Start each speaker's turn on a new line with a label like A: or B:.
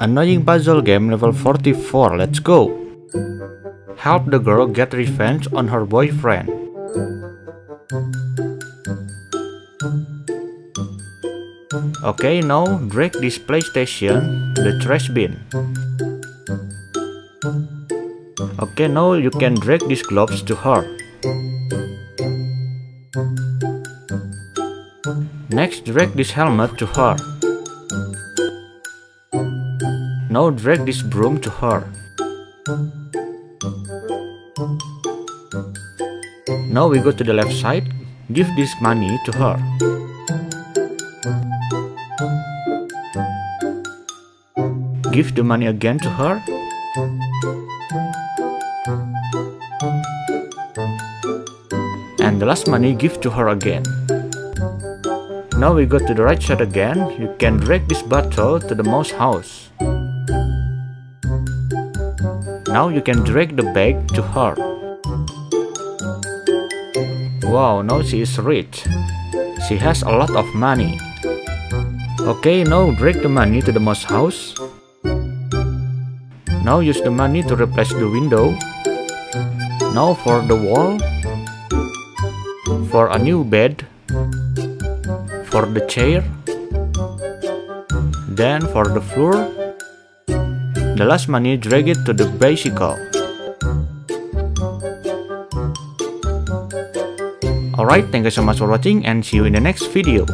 A: Annoying puzzle game level 44, let's go! Help the girl get revenge on her boyfriend. Okay, now drag this PlayStation to the trash bin. Okay, now you can drag these gloves to her. Next, drag this helmet to her. Now drag this broom to her. Now we go to the left side, give this money to her. Give the money again to her. And the last money give to her again. Now we go to the right side again, you can drag this bottle to the mouse house. Now you can drag the bag to her. Wow, now she is rich. She has a lot of money. Okay, now drag the money to the mouse house. Now use the money to replace the window. Now for the wall. For a new bed. For the chair. Then for the floor. The last money drag it to the bicycle. Alright, thank you so much for watching and see you in the next video.